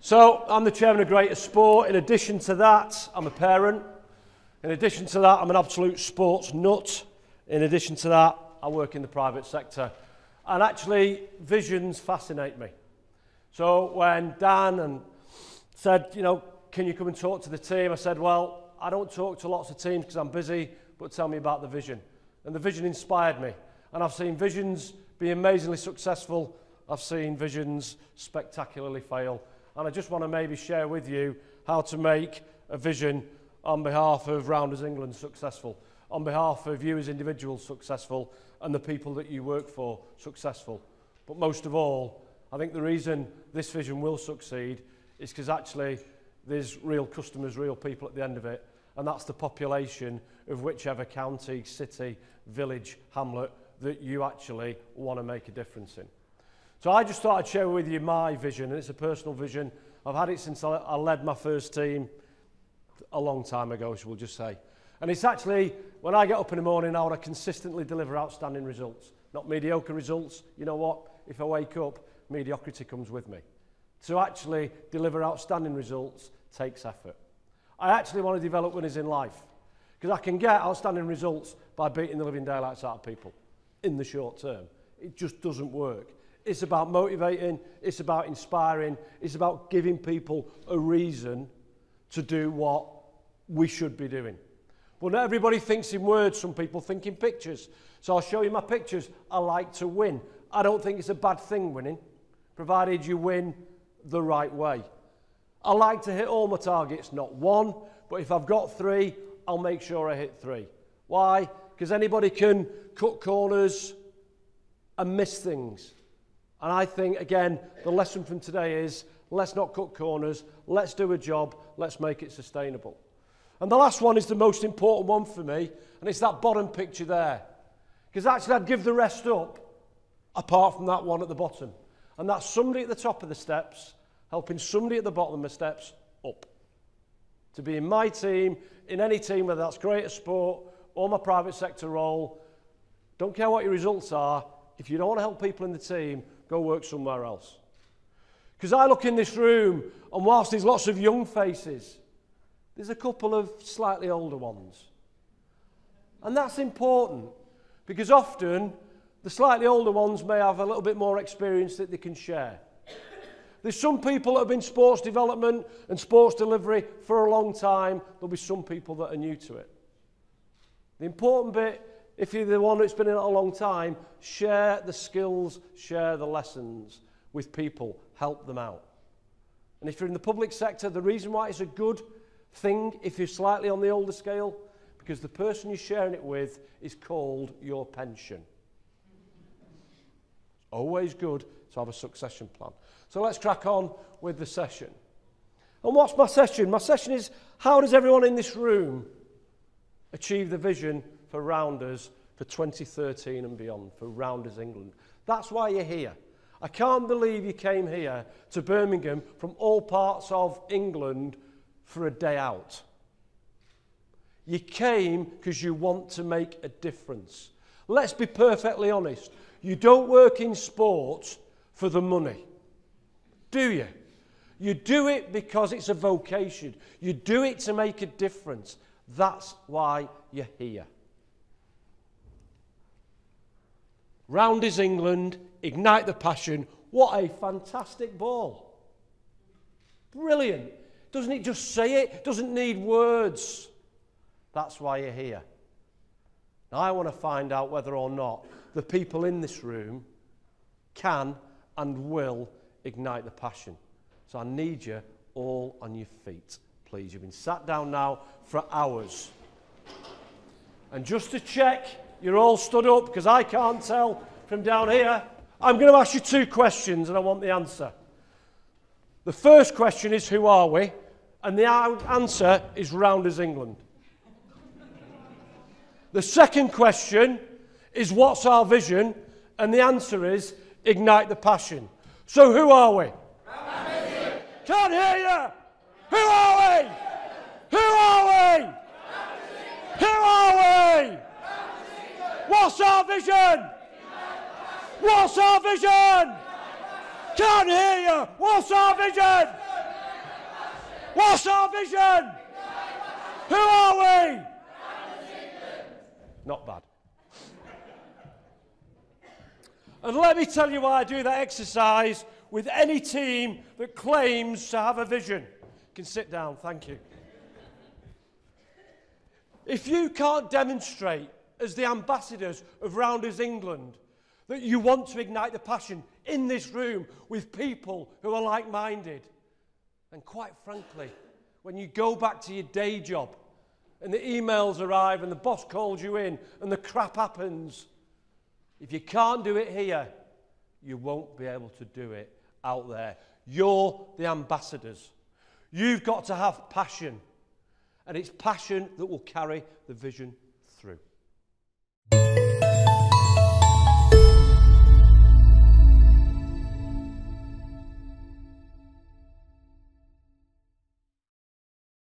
So, I'm the chairman of Greater Sport. In addition to that, I'm a parent. In addition to that, I'm an absolute sports nut. In addition to that, I work in the private sector. And actually, visions fascinate me. So when Dan and said, you know, can you come and talk to the team? I said, well, I don't talk to lots of teams because I'm busy, but tell me about the vision. And the vision inspired me. And I've seen visions be amazingly successful. I've seen visions spectacularly fail. And I just want to maybe share with you how to make a vision on behalf of Rounders England successful, on behalf of you as individuals successful, and the people that you work for successful. But most of all, I think the reason this vision will succeed is because actually there's real customers, real people at the end of it, and that's the population of whichever county, city, village, hamlet that you actually want to make a difference in. So I just thought I'd share with you my vision, and it's a personal vision. I've had it since I led my first team a long time ago, so we'll just say. And it's actually, when I get up in the morning, I want to consistently deliver outstanding results, not mediocre results. You know what? If I wake up, mediocrity comes with me. To actually deliver outstanding results takes effort. I actually want to develop winners in life because I can get outstanding results by beating the living daylights out of people in the short term. It just doesn't work. It's about motivating, it's about inspiring, it's about giving people a reason to do what we should be doing. Well, not everybody thinks in words, some people think in pictures. So I'll show you my pictures. I like to win. I don't think it's a bad thing winning, provided you win the right way. I like to hit all my targets, not one, but if I've got three, I'll make sure I hit three. Why? Because anybody can cut corners and miss things. And I think, again, the lesson from today is let's not cut corners, let's do a job, let's make it sustainable. And the last one is the most important one for me, and it's that bottom picture there. Because actually, I'd give the rest up apart from that one at the bottom. And that's somebody at the top of the steps helping somebody at the bottom of the steps up. To be in my team, in any team, whether that's greater sport or my private sector role, don't care what your results are, if you don't want to help people in the team, go work somewhere else. Because I look in this room, and whilst there's lots of young faces, there's a couple of slightly older ones. And that's important because often the slightly older ones may have a little bit more experience that they can share. There's some people that have been sports development and sports delivery for a long time. There'll be some people that are new to it. The important bit, if you're the one that's been in it a long time, share the skills, share the lessons with people, help them out. And if you're in the public sector, the reason why it's a good thing, if you're slightly on the older scale, because the person you're sharing it with is called your pension. Always good to have a succession plan. So let's crack on with the session. And what's my session? My session is how does everyone in this room achieve the vision for Rounders for 2013 and beyond, for Rounders England. That's why you're here. I can't believe you came here to Birmingham from all parts of England for a day out. You came because you want to make a difference. Let's be perfectly honest. You don't work in sport for the money, do you? You do it because it's a vocation. You do it to make a difference. That's why you're here. Rounders England, ignite the passion. What a fantastic ball. Brilliant. Doesn't it just say it? Doesn't need words. That's why you're here. Now, I want to find out whether or not the people in this room can and will ignite the passion. So I need you all on your feet please. You've been sat down now for hours. And just to check, you're all stood up because I can't tell from down here. I'm going to ask you two questions and I want the answer. The first question is Who are we? And the answer is Rounders England. the second question is What's our vision? And the answer is Ignite the passion. So, who are we? Can't hear you! Who are we? Who are we? Who are we? What's our vision? What's our vision? Can't hear you. What's our vision? What's our vision? Who are we? Not bad. and let me tell you why I do that exercise with any team that claims to have a vision. You can sit down, thank you. If you can't demonstrate as the ambassadors of Rounders England that you want to ignite the passion in this room with people who are like minded. And quite frankly, when you go back to your day job and the emails arrive and the boss calls you in and the crap happens, if you can't do it here, you won't be able to do it out there. You're the ambassadors. You've got to have passion. And it's passion that will carry the vision through. Thank you.